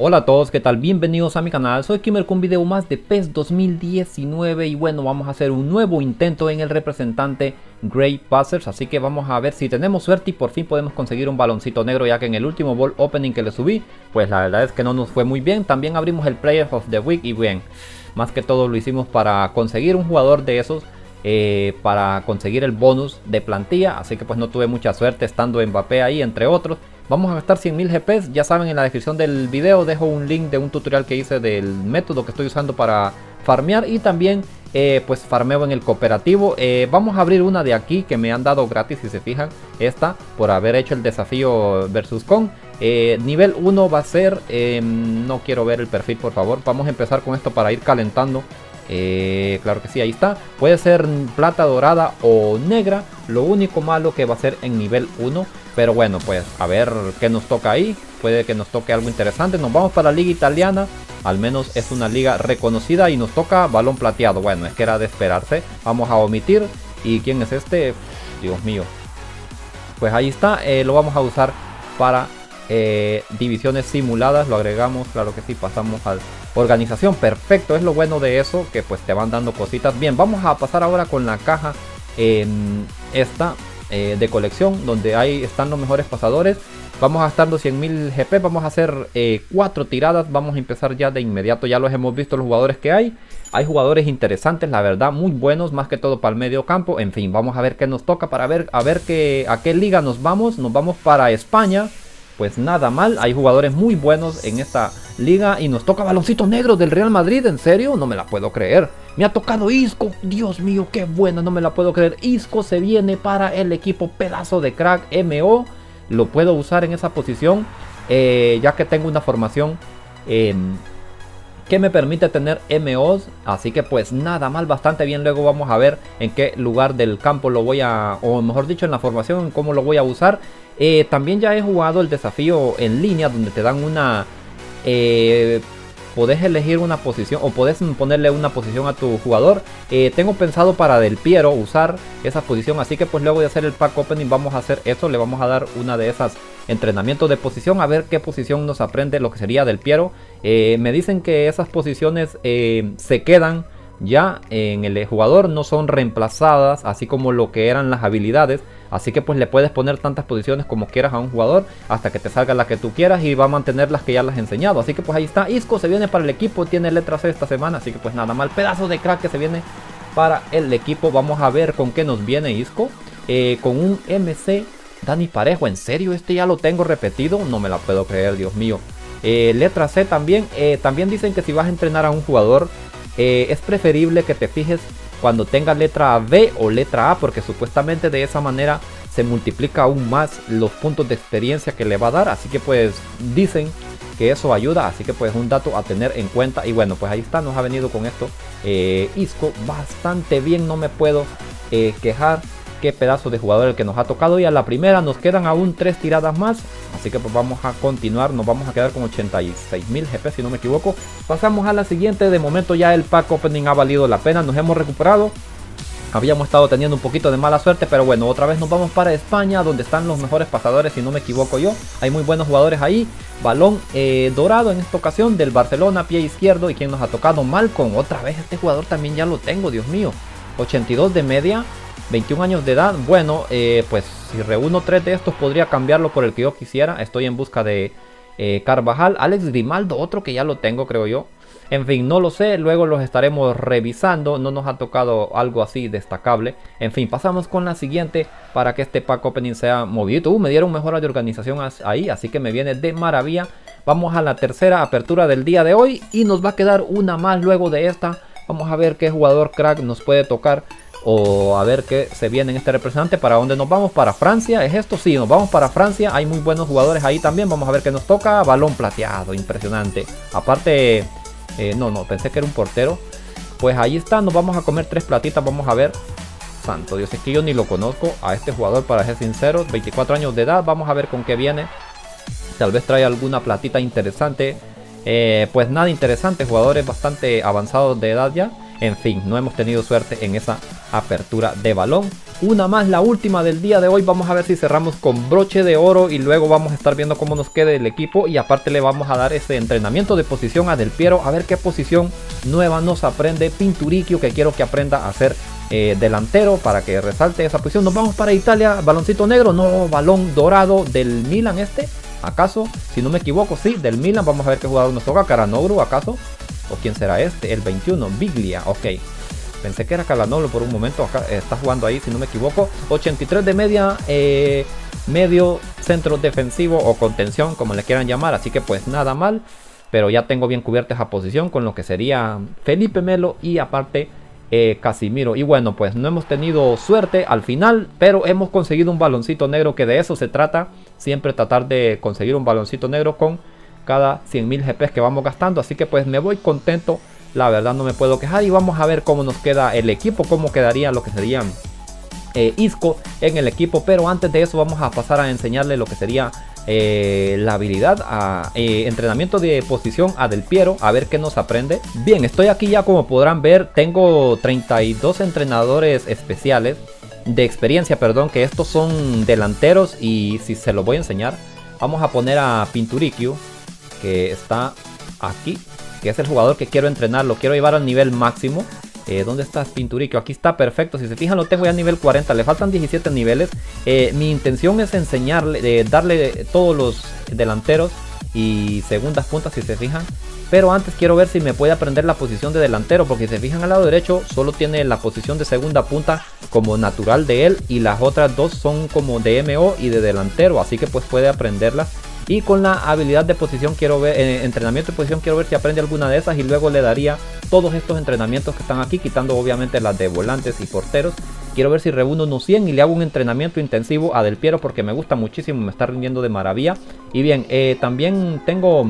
Hola a todos, ¿qué tal? Bienvenidos a mi canal, soy Kimmer con un video más de PES 2019 y bueno, vamos a hacer un nuevo intento en el representante Great Passers, así que vamos a ver si tenemos suerte y por fin podemos conseguir un baloncito negro ya que en el último ball opening que le subí, pues la verdad es que no nos fue muy bien, también abrimos el Player of the Week y bien, más que todo lo hicimos para conseguir un jugador de esos eh, para conseguir el bonus de plantilla, así que pues no tuve mucha suerte estando Mbappé ahí entre otros Vamos a gastar 100.000 GPs, ya saben en la descripción del video dejo un link de un tutorial que hice del método que estoy usando para farmear y también eh, pues farmeo en el cooperativo. Eh, vamos a abrir una de aquí que me han dado gratis si se fijan, esta por haber hecho el desafío versus con. Eh, nivel 1 va a ser, em, no quiero ver el perfil por favor, vamos a empezar con esto para ir calentando. Claro que sí, ahí está. Puede ser plata dorada o negra. Lo único malo que va a ser en nivel 1 pero bueno, pues a ver qué nos toca ahí. Puede que nos toque algo interesante. Nos vamos para la liga italiana. Al menos es una liga reconocida y nos toca balón plateado. Bueno, es que era de esperarse. Vamos a omitir. ¿Y quién es este? Dios mío. Pues ahí está. Eh, lo vamos a usar para eh, divisiones simuladas. Lo agregamos. Claro que sí. Pasamos a organización. Perfecto. Es lo bueno de eso. Que pues te van dando cositas. Bien, vamos a pasar ahora con la caja. esta eh, de colección donde ahí están los mejores pasadores. Vamos a gastar 100.000 GP, vamos a hacer 4 eh, tiradas, vamos a empezar ya de inmediato, ya los hemos visto los jugadores que hay. Hay jugadores interesantes, la verdad, muy buenos, más que todo para el medio campo. En fin, vamos a ver qué nos toca para ver a ver qué, a qué liga nos vamos. Nos vamos para España pues nada mal. Hay jugadores muy buenos en esta liga y nos toca baloncito negro del Real Madrid. ¿En serio? No me la puedo creer. Me ha tocado Isco. Dios mío, qué buena. No me la puedo creer. Isco se viene para el equipo pedazo de crack MO. Lo puedo usar en esa posición. Eh, ya que tengo una formación em, que me permite tener MOs. Así que pues nada mal, bastante bien. Luego vamos a ver en qué lugar del campo lo voy a... O mejor dicho en la formación, cómo lo voy a usar. Eh, también ya he jugado el desafío en línea donde te dan una... Eh, podés elegir una posición o podés ponerle una posición a tu jugador. Eh, tengo pensado para Del Piero usar esa posición, así que pues luego de hacer el pack opening vamos a hacer eso. Le vamos a dar una de esas entrenamientos de posición a ver qué posición nos aprende lo que sería Del Piero. me dicen que esas posiciones se quedan ya en el jugador no son reemplazadas así como lo que eran las habilidades así que pues le puedes poner tantas posiciones como quieras a un jugador hasta que te salga la que tú quieras y va a mantener las que ya las he enseñado. Así que pues ahí está. Isco se viene para el equipo tiene letra C esta semana. Así que pues nada mal. Pedazo de crack que se viene para el equipo. Vamos a ver con qué nos viene Isco. Eh, con un MC Dani Parejo. En serio este ya lo tengo repetido. No me la puedo creer Dios mío. Eh, letra C también. Eh, también dicen que si vas a entrenar a un jugador eh, es preferible que te fijes cuando tenga letra B o letra A porque supuestamente de esa manera se multiplica aún más los puntos de experiencia que le va a dar. Así que pues dicen que eso ayuda así que pues un dato a tener en cuenta. Y bueno pues ahí está nos ha venido con esto eh, Isco. Bastante bien no me puedo eh, quejar qué pedazo de jugador el que nos ha tocado y a la primera nos quedan aún tres tiradas más así que pues vamos a continuar nos vamos a quedar con 86 mil GP si no me equivoco pasamos a la siguiente de momento ya el pack opening ha valido la pena nos hemos recuperado Habíamos estado teniendo un poquito de mala suerte, pero bueno, otra vez nos vamos para España, donde están los mejores pasadores, si no me equivoco yo. Hay muy buenos jugadores ahí. Balón eh, dorado en esta ocasión del Barcelona, pie izquierdo. Y quien nos ha tocado Malcom. Otra vez este jugador también ya lo tengo, Dios mío. 82 de media. 21 años de edad, bueno, eh, pues si reúno tres de estos podría cambiarlo por el que yo quisiera. Estoy en busca de eh, Carvajal, Alex Grimaldo, otro que ya lo tengo creo yo. En fin, no lo sé, luego los estaremos revisando, no nos ha tocado algo así destacable. En fin, pasamos con la siguiente para que este pack opening sea movido. Uh, me dieron mejora de organización ahí, así que me viene de maravilla. Vamos a la tercera apertura del día de hoy y nos va a quedar una más luego de esta. Vamos a ver qué jugador crack nos puede tocar o a ver qué se viene en este representante. ¿Para dónde nos vamos? ¿Para Francia? ¿Es esto? Sí, nos vamos para Francia. Hay muy buenos jugadores ahí también. Vamos a ver qué nos toca. Balón plateado, impresionante. Aparte, eh, no, no, pensé que era un portero. Pues ahí está, nos vamos a comer tres platitas. Vamos a ver. Santo Dios, es que yo ni lo conozco a este jugador, para ser sincero. 24 años de edad. Vamos a ver con qué viene. Tal vez trae alguna platita interesante. Eh, pues nada interesante, jugadores bastante avanzados de edad ya. En fin, no hemos tenido suerte en esa apertura de balón. Una más, la última del día de hoy. Vamos a ver si cerramos con broche de oro y luego vamos a estar viendo cómo nos quede el equipo. Y aparte le vamos a dar ese entrenamiento de posición a Del Piero. A ver qué posición nueva nos aprende Pinturiquio que quiero que aprenda a ser eh, delantero para que resalte esa posición. Nos vamos para Italia, baloncito negro, no, balón dorado del Milan este. ¿Acaso? Si no me equivoco, sí, del Milan. Vamos a ver qué jugador nos toca. Caranoglu, ¿acaso? ¿O quién será este? El 21, Biglia, ok. Pensé que era Calanoglu por un momento. Acá está jugando ahí, si no me equivoco. 83 de media, eh, medio centro defensivo o contención, como le quieran llamar. Así que pues nada mal. Pero ya tengo bien cubierta esa posición con lo que sería Felipe Melo y aparte eh, Casimiro. Y bueno, pues no hemos tenido suerte al final, pero hemos conseguido un baloncito negro que de eso se trata. Siempre tratar de conseguir un baloncito negro con cada 100.000 GPs que vamos gastando. Así que pues me voy contento. La verdad no me puedo quejar. Y vamos a ver cómo nos queda el equipo. Cómo quedaría lo que serían eh, Isco en el equipo. Pero antes de eso vamos a pasar a enseñarle lo que sería eh, la habilidad a eh, entrenamiento de posición a Del Piero, a ver qué nos aprende. Bien, estoy aquí ya como podrán ver, tengo 32 entrenadores especiales de experiencia, perdón, que estos son delanteros y si se los voy a enseñar, vamos a poner a Pinturicchio, que está aquí, que es el jugador que quiero entrenar, lo quiero llevar al nivel máximo. Eh, ¿Dónde estás, Pinturico? Aquí está perfecto. Si se fijan, lo tengo ya a nivel 40. Le faltan 17 niveles. Eh, mi intención es enseñarle, darle todos los delanteros y segundas puntas, si se fijan. Pero antes quiero ver si me puede aprender la posición de delantero. Porque si se fijan al lado derecho, solo tiene la posición de segunda punta como natural de él. Y las otras dos son como de MO y de delantero. Así que pues puede aprenderlas y con la habilidad de posición quiero ver, eh, entrenamiento de posición quiero ver si aprende alguna de esas y luego le daría todos estos entrenamientos que están aquí, quitando obviamente las de volantes y porteros. Quiero ver si reúno unos 100 y le hago un entrenamiento intensivo a Del Piero porque me gusta muchísimo, me está rindiendo de maravilla. Y bien, eh, también tengo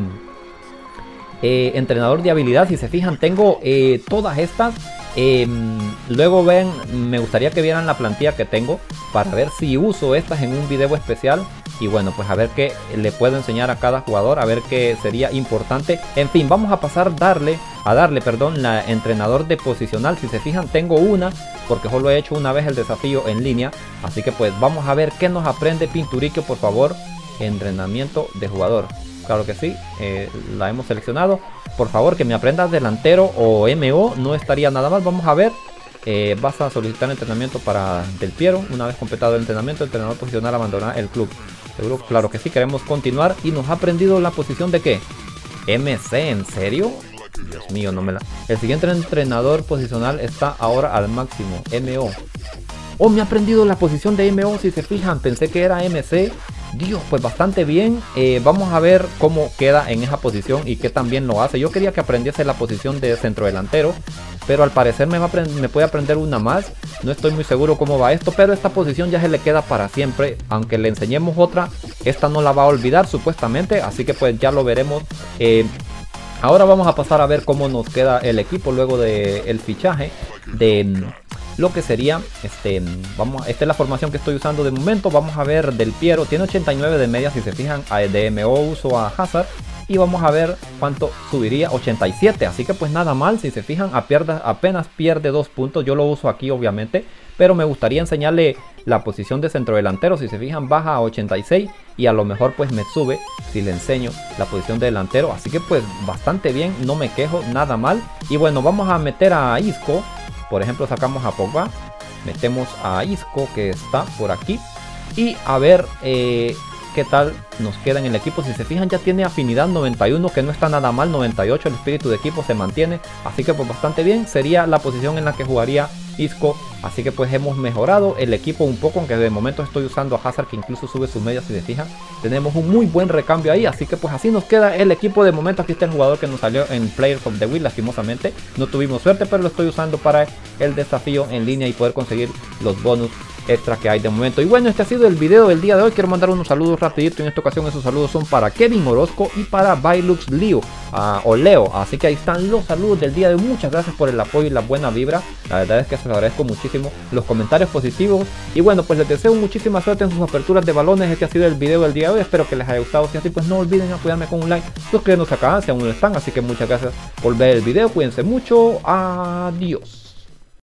eh, entrenador de habilidad, si se fijan, tengo todas estas. Em, luego ven, me gustaría que vieran la plantilla que tengo para ver si uso estas en un video especial y bueno pues a ver qué le puedo enseñar a cada jugador a ver qué sería importante. En fin vamos a pasar darle a darle perdón la entrenador de posicional. Si se fijan tengo una porque solo he hecho una vez el desafío en línea. Así que pues vamos a ver qué nos aprende Pinturique por favor. Entrenamiento de jugador. Claro que sí eh, la hemos seleccionado. Por favor que me aprendas delantero o MO no estaría nada mal. Vamos a ver eh, vas a solicitar entrenamiento para Del Piero. Una vez completado el entrenamiento, el entrenador posicional abandonará el club. Seguro, claro que sí, queremos continuar. Y nos ha aprendido la posición de qué? MC, ¿en serio? Dios mío, no me la... El siguiente entrenador posicional está ahora al máximo. MO. Oh, me ha aprendido la posición de MO, si se fijan. Pensé que era MC. Dios, pues bastante bien. Eh, vamos a ver cómo queda en esa posición y qué también lo hace. Yo quería que aprendiese la posición de centro delantero pero al parecer me, va me puede aprender una más. No estoy muy seguro cómo va esto, pero esta posición ya se le queda para siempre. Aunque le enseñemos otra, esta no la va a olvidar supuestamente, así que pues ya lo veremos. Eh, ahora vamos a pasar a ver cómo nos queda el equipo luego del fichaje de lo que sería este vamos esta es la formación que estoy usando de momento vamos a ver del Piero tiene 89 de media si se fijan de MO uso a Hazard y vamos a ver cuánto subiría 87 así que pues nada mal. Si se fijan apenas pierde dos puntos. Yo lo uso aquí obviamente pero me gustaría enseñarle la posición de centro delantero si se fijan baja a 86 y a lo mejor pues me sube si le enseño la posición de delantero. Así que pues bastante bien. No me quejo nada mal. Y bueno vamos a meter a Isco. Por ejemplo sacamos a Pogba. Metemos a Isco que está por aquí. Y a ver eh, qué tal nos queda en el equipo. Si se fijan ya tiene afinidad 91 que no está nada mal, 98 el espíritu de equipo se mantiene, así que pues bastante bien. Sería la posición en la que jugaría Isco, así que pues hemos mejorado el equipo un poco, aunque de momento estoy usando a Hazard que incluso sube su media si se fijan. Tenemos un muy buen recambio ahí, así que pues así nos queda el equipo de momento. Aquí está el jugador que nos salió en Players of the Week, lastimosamente. No tuvimos suerte, pero lo estoy usando para el desafío en línea y poder conseguir los bonus extra que hay de momento. Y bueno, este ha sido el video del día de hoy. Quiero mandar unos saludos rapidito. En esta ocasión esos saludos son para Kevin Orozco y para Bailux Leo. Uh, o Leo. Así que ahí están los saludos del día de hoy. Muchas gracias por el apoyo y la buena vibra. La verdad es que se agradezco muchísimo los comentarios positivos. Y bueno, pues les deseo muchísima suerte en sus aperturas de balones. Este ha sido el video del día de hoy. Espero que les haya gustado. Si así, pues no olviden apoyarme con un like, suscribirnos acá si aún no están. Así que muchas gracias por ver el video. Cuídense mucho. Adiós.